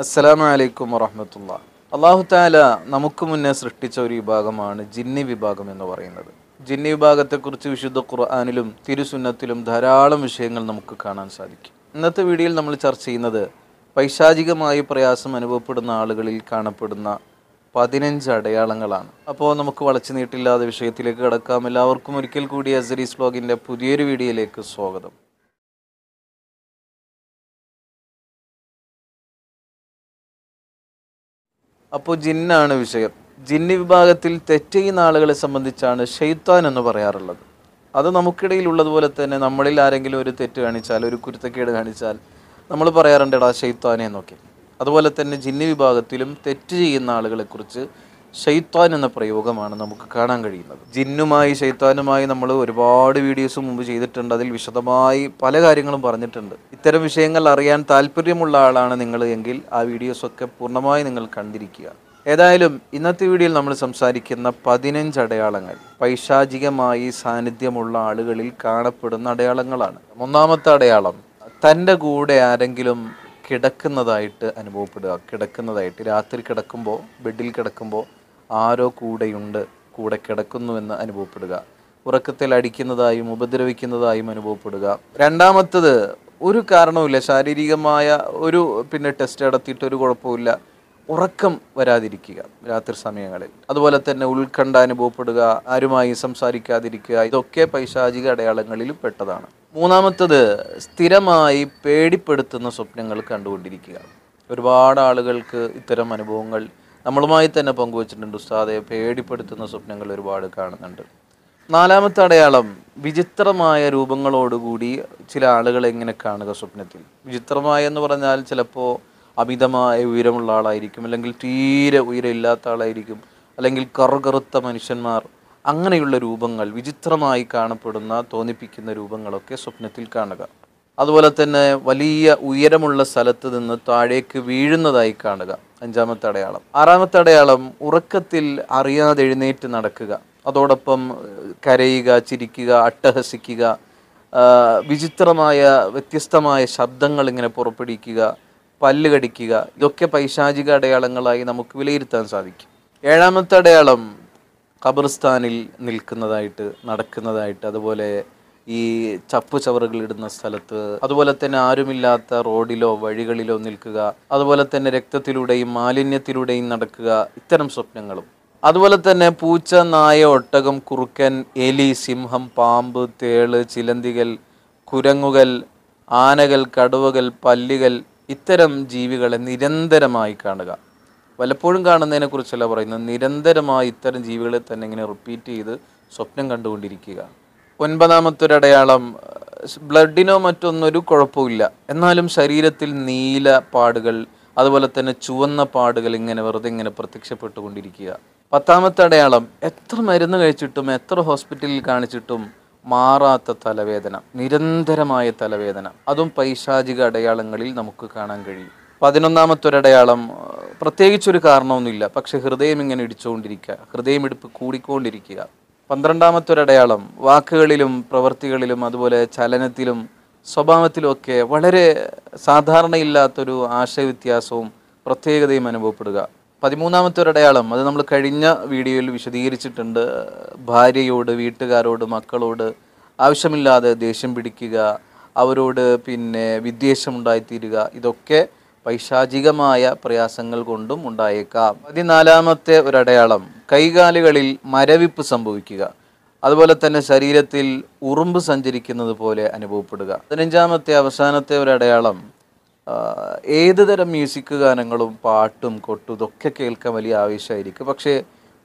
അസ്സലാമു അലൈക്കും വറഹമത്തുള്ള. അള്ളാഹു താല നമുക്ക് മുന്നേ സൃഷ്ടിച്ച ഒരു വിഭാഗമാണ് ജിന്നി വിഭാഗം എന്ന് പറയുന്നത്. ജിന്നി വിഭാഗത്തെക്കുറിച്ച് വിശുദ്ധ ഖുർആാനിലും തിരുസുന്നത്തിലും ധാരാളം വിഷയങ്ങൾ നമുക്ക് കാണാൻ സാധിക്കും. ഇന്നത്തെ വീഡിയോയിൽ നമ്മൾ ചർച്ച ചെയ്യുന്നത് പൈശാചികമായി പ്രയാസം അനുഭവപ്പെടുന്ന ആളുകളിൽ കാണപ്പെടുന്ന പതിനഞ്ച് അടയാളങ്ങളാണ്. അപ്പോൾ നമുക്ക് വളച്ചു നീട്ടില്ലാതെ വിഷയത്തിലേക്ക് കടക്കാം. എല്ലാവർക്കും ഒരിക്കൽ കൂടി അസരീസ് വ്ലോഗിന്റെ പുതിയൊരു വീഡിയോയിലേക്ക് സ്വാഗതം. അപ്പോൾ ജിന്നാണ് വിഷയം. ജിന്നി വിഭാഗത്തിൽ തെറ്റ് ചെയ്യുന്ന ആളുകളെ സംബന്ധിച്ചാണ് ഷെയ്ത്താൻ എന്ന് പറയാറുള്ളത്. അത് നമുക്കിടയിൽ ഉള്ളതുപോലെ തന്നെ നമ്മളിൽ ആരെങ്കിലും ഒരു തെറ്റ് കാണിച്ചാൽ ഒരു കുരുത്തക്കേട് കാണിച്ചാൽ നമ്മൾ പറയാറുണ്ട് എടാ ഷെയ്ത്താനെ എന്നൊക്കെ. അതുപോലെ തന്നെ ജിന്നി വിഭാഗത്തിലും തെറ്റ് ചെയ്യുന്ന ആളുകളെക്കുറിച്ച് ഷെയ്ത്താൻ എന്ന പ്രയോഗമാണ് നമുക്ക് കാണാൻ കഴിയുന്നത്. ജിന്നുമായി ഷെയ്ത്താനുമായി നമ്മൾ ഒരുപാട് വീഡിയോസ് മുമ്പ് ചെയ്തിട്ടുണ്ട്. അതിൽ വിശദമായി പല കാര്യങ്ങളും പറഞ്ഞിട്ടുണ്ട്. ഇത്തരം വിഷയങ്ങൾ അറിയാൻ താല്പര്യമുള്ള ആളാണ് നിങ്ങൾ എങ്കിൽ ആ വീഡിയോസൊക്കെ പൂർണമായി നിങ്ങൾ കണ്ടിരിക്കുക. ഏതായാലും ഇന്നത്തെ വീഡിയോയിൽ നമ്മൾ സംസാരിക്കുന്ന പതിനഞ്ച് അടയാളങ്ങൾ പൈശാചികമായി സാന്നിധ്യമുള്ള ആളുകളിൽ കാണപ്പെടുന്ന അടയാളങ്ങളാണ്. ഒന്നാമത്തെ അടയാളം തന്റെ കൂടെ ആരെങ്കിലും കിടക്കുന്നതായിട്ട് അനുഭവപ്പെടുക. കിടക്കുന്നതായിട്ട് രാത്രി കിടക്കുമ്പോൾ ബെഡിൽ കിടക്കുമ്പോൾ ആരോ കൂടെയുണ്ട് കൂടെ കിടക്കുന്നുവെന്ന് അനുഭവപ്പെടുക. ഉറക്കത്തിൽ അടിക്കുന്നതായും ഉപദ്രവിക്കുന്നതായും അനുഭവപ്പെടുക. രണ്ടാമത്തത് ഒരു കാരണവുമില്ല. ശാരീരികമായ ഒരു പിന്നെ ടെസ്റ്റ് നടത്തിയിട്ട് ഒരു കുഴപ്പമില്ല ഉറക്കം വരാതിരിക്കുക രാത്രി സമയങ്ങളിൽ. അതുപോലെ തന്നെ ഉത്കണ്ഠ അനുഭവപ്പെടുക ആരുമായി സംസാരിക്കാതിരിക്കുക ഇതൊക്കെ പൈശാചിക അടയാളങ്ങളിൽ പെട്ടതാണ്. മൂന്നാമത്തത് സ്ഥിരമായി പേടിപ്പെടുത്തുന്ന സ്വപ്നങ്ങൾ കണ്ടുകൊണ്ടിരിക്കുക. ഒരുപാട് ആളുകൾക്ക് ഇത്തരം അനുഭവങ്ങൾ നമ്മളുമായി തന്നെ പങ്കുവച്ചിട്ടുണ്ട്. ഉസ്താദെ പേടിപ്പെടുത്തുന്ന സ്വപ്നങ്ങൾ ഒരുപാട് കാണുന്നുണ്ട്. നാലാമത്തെ അടയാളം വിചിത്രമായ രൂപങ്ങളോടുകൂടി ചില ആളുകളെ ഇങ്ങനെ കാണുക സ്വപ്നത്തിൽ. വിചിത്രമായ എന്ന് പറഞ്ഞാൽ ചിലപ്പോൾ അമിതമായ ഉയരമുള്ള ആളായിരിക്കും അല്ലെങ്കിൽ തീരെ ഉയരമില്ലാത്ത ആളായിരിക്കും അല്ലെങ്കിൽ കറുകറുത്ത മനുഷ്യന്മാർ. അങ്ങനെയുള്ള രൂപങ്ങൾ വിചിത്രമായി കാണപ്പെടുന്ന തോന്നിപ്പിക്കുന്ന രൂപങ്ങളൊക്കെ സ്വപ്നത്തിൽ കാണുക. അതുപോലെ തന്നെ വലിയ ഉയരമുള്ള സ്ഥലത്ത് നിന്ന് താഴേക്ക് വീഴുന്നതായി കാണുക. അഞ്ചാമത്തെ അടയാളം. ആറാമത്തെ അടയാളം ഉറക്കത്തിൽ അറിയാതെ എഴുന്നേറ്റ് നടക്കുക. അതോടൊപ്പം കരയുക ചിരിക്കുക അട്ടഹസിക്കുക വിചിത്രമായ വ്യത്യസ്തമായ ശബ്ദങ്ങൾ ഇങ്ങനെ പുറപ്പെടുവിക്കുക പല്ല് കടിക്കുക ഇതൊക്കെ പൈശാചിക അടയാളങ്ങളായി നമുക്ക് വിലയിരുത്താൻ സാധിക്കും. ഏഴാമത്തെ അടയാളം ഖബർസ്ഥാനിൽ നിൽക്കുന്നതായിട്ട് നടക്കുന്നതായിട്ട് അതുപോലെ ഈ ചപ്പു ചവറുകൾ ഇടുന്ന സ്ഥലത്ത് അതുപോലെ തന്നെ ആരുമില്ലാത്ത റോഡിലോ വഴികളിലോ നിൽക്കുക അതുപോലെ തന്നെ രക്തത്തിലൂടെയും മാലിന്യത്തിലൂടെയും നടക്കുക ഇത്തരം സ്വപ്നങ്ങളും. അതുപോലെ തന്നെ പൂച്ച നായ ഒട്ടകം കുറുക്കൻ എലി സിംഹം പാമ്പ് തേൾ ചിലന്തികൾ കുരങ്ങുകൾ ആനകൾ കടുവകൾ പല്ലികൾ ഇത്തരം ജീവികളെ നിരന്തരമായി കാണുക. പലപ്പോഴും കാണുന്നതിനെ കുറിച്ചല്ല പറയുന്നത്. നിരന്തരമായി ഇത്തരം ജീവികളെ തന്നെ ഇങ്ങനെ റിപ്പീറ്റ് ചെയ്ത് സ്വപ്നം കണ്ടുകൊണ്ടിരിക്കുക. ഒൻപതാമത്തെ ഒരു അടയാളം ബ്ലഡിനോ മറ്റൊന്നൊരു കുഴപ്പമില്ല എന്നാലും ശരീരത്തിൽ നീല പാടുകൾ അതുപോലെ തന്നെ ചുവന്ന പാടുകൾ ഇങ്ങനെ വെറുതെ ഇങ്ങനെ പ്രത്യക്ഷപ്പെട്ടുകൊണ്ടിരിക്കുക. പത്താമത്തെ അടയാളം എത്ര മരുന്ന് കഴിച്ചിട്ടും എത്ര ഹോസ്പിറ്റലിൽ കാണിച്ചിട്ടും മാറാത്ത തലവേദന നിരന്തരമായ തലവേദന. അതും പൈശാചിക അടയാളങ്ങളിൽ നമുക്ക് കാണാൻ കഴിയും. പതിനൊന്നാമത്തെ അടയാളം പ്രത്യേകിച്ചൊരു കാരണമൊന്നുമില്ല പക്ഷെ ഹൃദയം ഇങ്ങനെ ഇടിച്ചുകൊണ്ടിരിക്കുക ഹൃദയമിടിപ്പ് കൂടിക്കൊണ്ടിരിക്കുക. പന്ത്രണ്ടാമത്തെ ഒരു അടയാളം വാക്കുകളിലും പ്രവൃത്തികളിലും അതുപോലെ ചലനത്തിലും സ്വഭാവത്തിലും ഒക്കെ വളരെ സാധാരണയില്ലാത്തൊരു ആശയവ്യത്യാസവും പ്രത്യേകതയും അനുഭവപ്പെടുക. പതിമൂന്നാമത്തെ ഒരടയാളം അത് നമ്മൾ കഴിഞ്ഞ വീഡിയോയിൽ വിശദീകരിച്ചിട്ടുണ്ട്. ഭാര്യയോട് വീട്ടുകാരോട് മക്കളോട് ആവശ്യമില്ലാതെ ദേഷ്യം പിടിക്കുക അവരോട് പിന്നെ വിദ്വേഷം ഉണ്ടായിത്തീരുക ഇതൊക്കെ പൈശാചികമായ പ്രയാസങ്ങൾ കൊണ്ടും ഉണ്ടായേക്കാം. പതിനാലാമത്തെ ഒരടയാളം കൈകാലുകളിൽ മരവിപ്പ് സംഭവിക്കുക. അതുപോലെ തന്നെ ശരീരത്തിൽ ഉറുമ്പ് സഞ്ചരിക്കുന്നത് പോലെ അനുഭവപ്പെടുക. പതിനഞ്ചാമത്തെ അവസാനത്തെ ഒരടയാളം ഏത് തരം മ്യൂസിക് ഗാനങ്ങളും പാട്ടും കൊട്ടും ഇതൊക്കെ കേൾക്കാൻ വലിയ ആവശ്യമായിരിക്കും പക്ഷേ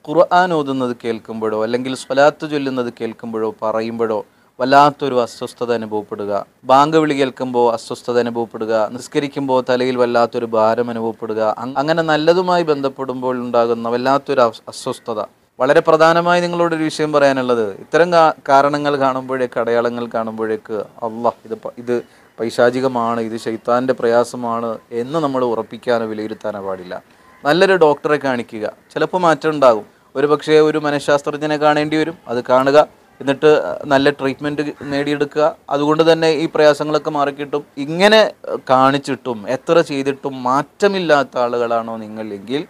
ഖുർആൻ ഓതുന്നത് കേൾക്കുമ്പോഴോ അല്ലെങ്കിൽ സ്വലാത്ത് ചൊല്ലുന്നത് കേൾക്കുമ്പോഴോ പറയുമ്പോഴോ വല്ലാത്തൊരു അസ്വസ്ഥത അനുഭവപ്പെടുക. ബാങ്ക് വിളി കേൾക്കുമ്പോൾ അസ്വസ്ഥത അനുഭവപ്പെടുക. നിസ്കരിക്കുമ്പോൾ തലയിൽ വല്ലാത്തൊരു ഭാരം അനുഭവപ്പെടുക. അങ്ങനെ നല്ലതുമായി ബന്ധപ്പെടുമ്പോൾ ഉണ്ടാകുന്ന വല്ലാത്തൊരു അസ്വസ്ഥത. വളരെ പ്രധാനമായി നിങ്ങളോടൊരു വിഷയം പറയാനുള്ളത്. ഇത്തരം കാരണങ്ങൾ കാണുമ്പോഴേക്ക് അടയാളങ്ങൾ കാണുമ്പോഴേക്ക് അള്ളാഹ് ഇത് ഇത് പൈശാചികമാണ് ഇത് ശൈത്താന്റെ പ്രയാസമാണ് എന്ന് നമ്മൾ ഉറപ്പിക്കാനോ വിലയിരുത്താനോ പാടില്ല. നല്ലൊരു ഡോക്ടറെ കാണിക്കുക. ചിലപ്പോൾ മാറ്റം ഉണ്ടാകും. ഒരു പക്ഷേ ഒരു മനഃശാസ്ത്രജ്ഞനെ കാണേണ്ടി വരും. അത് കാണുക. എന്നിട്ട് നല്ല ട്രീറ്റ്മെന്റ് നേടിയെടുക്കുക. അതുകൊണ്ട് തന്നെ ഈ പ്രയാസങ്ങളൊക്കെ മാറിക്കിട്ടും. ഇങ്ങനെ കാണിച്ചിട്ടും എത്ര ചെയ്തിട്ടും മാറ്റമില്ലാത്ത ആളുകളാണോ നിങ്ങൾ എങ്കിൽ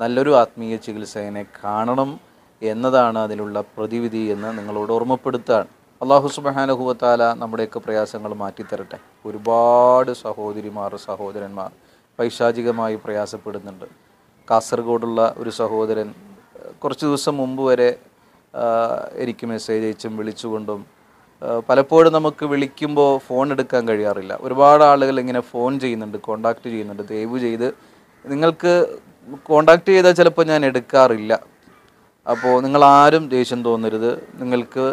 നല്ലൊരു ആത്മീയ ചികിത്സകനെ കാണണം എന്നതാണ് അതിലുള്ള പ്രതിവിധി എന്ന് നിങ്ങളോട് ഓർമ്മപ്പെടുത്താണ് അള്ളാഹു സുബാനഹുവത്താല നമ്മുടെയൊക്കെ പ്രയാസങ്ങൾ മാറ്റിത്തരട്ടെ. ഒരുപാട് സഹോദരിമാർ സഹോദരന്മാർ പൈശാചികമായി പ്രയാസപ്പെടുന്നുണ്ട്. കാസർഗോഡുള്ള ഒരു സഹോദരൻ കുറച്ച് ദിവസം മുമ്പ് വരെ എനിക്ക് മെസ്സേജ് അയച്ചും വിളിച്ചുകൊണ്ടും പലപ്പോഴും നമുക്ക് വിളിക്കുമ്പോൾ ഫോൺ എടുക്കാൻ കഴിയാറില്ല. ഒരുപാട് ആളുകൾ ഇങ്ങനെ ഫോൺ ചെയ്യുന്നുണ്ട് കോണ്ടാക്ട് ചെയ്യുന്നുണ്ട് ദയവ് ചെയ്ത് നിങ്ങൾക്ക് കോണ്ടാക്ട് ചെയ്താൽ ചിലപ്പോൾ ഞാൻ എടുക്കാറില്ല. അപ്പോൾ നിങ്ങൾ ആരും ദേഷ്യം തോന്നരുത്. നിങ്ങൾക്ക്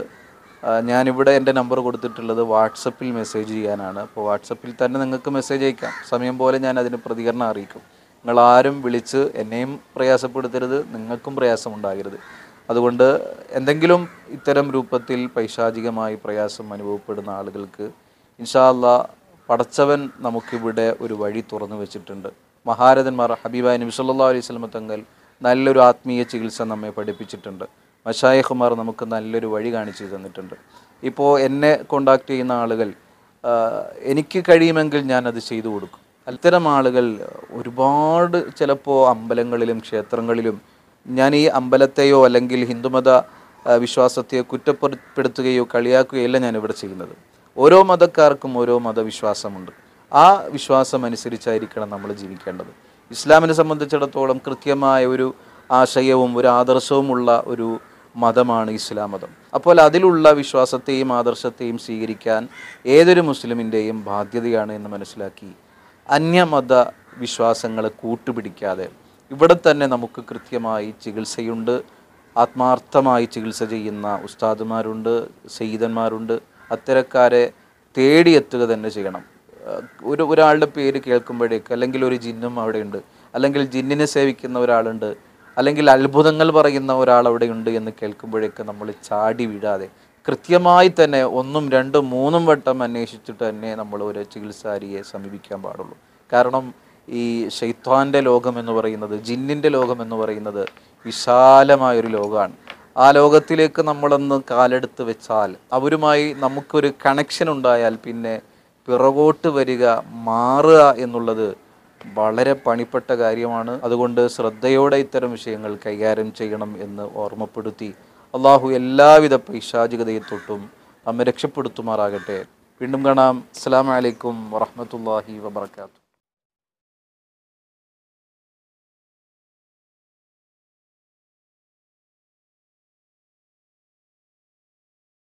ഞാനിവിടെ എന്റെ നമ്പർ കൊടുത്തിട്ടുള്ളത് വാട്സപ്പിൽ മെസ്സേജ് ചെയ്യാനാണ്. അപ്പോൾ വാട്സപ്പിൽ തന്നെ നിങ്ങൾക്ക് മെസ്സേജ് അയക്കാം. സമയം പോലെ ഞാൻ അതിന് പ്രതികരണം അറിയിക്കും. നിങ്ങൾ ആരും വിളിച്ച് എന്നെയും പ്രയാസപ്പെടുത്തരുത് നിങ്ങൾക്കും പ്രയാസമുണ്ടാകരുത് അതുകൊണ്ട് എന്തെങ്കിലും ഇത്തരം രൂപത്തിൽ പൈശാചികമായി പ്രയാസം അനുഭവപ്പെടുന്ന ആളുകൾക്ക് ഇൻഷാല്ല പടച്ചവൻ നമുക്കിവിടെ ഒരു വഴി തുറന്നു വെച്ചിട്ടുണ്ട്. മഹാരഥന്മാർ ഹബീബായ നബി സല്ലാ അലൈഹി സ്വലമ തങ്ങൾ നല്ലൊരു ആത്മീയ ചികിത്സ നമ്മെ പഠിപ്പിച്ചിട്ടുണ്ട്. മഷായഹുമാർ നമുക്ക് നല്ലൊരു വഴി കാണിച്ചു തന്നിട്ടുണ്ട്. ഇപ്പോൾ എന്നെ കോണ്ടാക്ട് ചെയ്യുന്ന ആളുകൾ എനിക്ക് കഴിയുമെങ്കിൽ ഞാൻ അത് ചെയ്തു കൊടുക്കും. അത്തരം ആളുകൾ ഒരുപാട് ചിലപ്പോൾ അമ്പലങ്ങളിലും ക്ഷേത്രങ്ങളിലും ഞാൻ ഈ അമ്പലത്തെയോ അല്ലെങ്കിൽ ഹിന്ദുമത വിശ്വാസത്തെയോ കുറ്റപ്പെടുത്തുകയോ കളിയാക്കുകയല്ല ഞാൻ ഇവിടെ ചെയ്യുന്നത്. ഓരോ മതക്കാർക്കും ഓരോ മതവിശ്വാസമുണ്ട്. ആ വിശ്വാസം അനുസരിച്ചായിരിക്കണം നമ്മൾ ജീവിക്കേണ്ടത്. ഇസ്ലാമിനെ സംബന്ധിച്ചിടത്തോളം കൃത്യമായ ഒരു ആശയവും ഒരു ആദർശവുമുള്ള ഒരു മതമാണ് ഇസ്ലാം മതം. അപ്പോൾ അതിലുള്ള വിശ്വാസത്തെയും ആദർശത്തെയും സ്വീകരിക്കാൻ ഏതൊരു മുസ്ലിമിന്റെയും ബാധ്യതയാണ് എന്ന് മനസ്സിലാക്കി അന്യമത വിശ്വാസങ്ങളെ കൂട്ടുപിടിക്കാതെ ഇവിടെ തന്നെ നമുക്ക് കൃത്യമായി ചികിത്സയുണ്ട്. ആത്മാർത്ഥമായി ചികിത്സ ചെയ്യുന്ന ഉസ്താദുമാരുണ്ട് സയ്യിദന്മാരുണ്ട്. അത്തരക്കാരെ തേടിയെത്തുക തന്നെ ചെയ്യണം. ഒരു ഒരാളുടെ പേര് കേൾക്കുമ്പോഴേക്ക് അല്ലെങ്കിൽ ഒരു ജിന്നും അവിടെയുണ്ട്. അല്ലെങ്കിൽ ജിന്നിനെ സേവിക്കുന്ന ഒരാളുണ്ട്. അല്ലെങ്കിൽ അത്ഭുതങ്ങൾ പറയുന്ന ഒരാൾ അവിടെയുണ്ട് എന്ന് കേൾക്കുമ്പോഴേക്ക് നമ്മൾ ചാടി വീഴാതെ കൃത്യമായി തന്നെ ഒന്നും രണ്ടും മൂന്നും വട്ടം അന്വേഷിച്ചിട്ട് തന്നെ നമ്മൾ ഒരു ചികിത്സാരിയെ സമീപിക്കാൻ പാടുള്ളൂ. കാരണം ഈ ഷെയ്ത്താന്റെ ലോകം എന്ന് പറയുന്നത് ജിന്നിന്റെ ലോകം എന്ന് പറയുന്നത് വിശാലമായൊരു ലോകമാണ് ആ ലോകത്തിലേക്ക് നമ്മളൊന്ന് കാലെടുത്ത് വെച്ചാൽ അവരുമായി നമുക്കൊരു കണക്ഷൻ ഉണ്ടായാൽ പിന്നെ പിറകോട്ട് വരിക മാറുക എന്നുള്ളത് വളരെ പണിപ്പെട്ട കാര്യമാണ്. അതുകൊണ്ട് ശ്രദ്ധയോടെ ഇത്തരം വിഷയങ്ങൾ കൈകാര്യം ചെയ്യണം എന്ന് ഓർമ്മപ്പെടുത്തി അള്ളാഹു എല്ലാവിധ പൈശാചികതയെ തൊട്ടും നമ്മെ രക്ഷപ്പെടുത്തുമാറാകട്ടെ. വീണ്ടും കാണാം. അസ്സാം വലൈക്കും വറഹമത്തല്ലാഹി വബർക്കാത്തു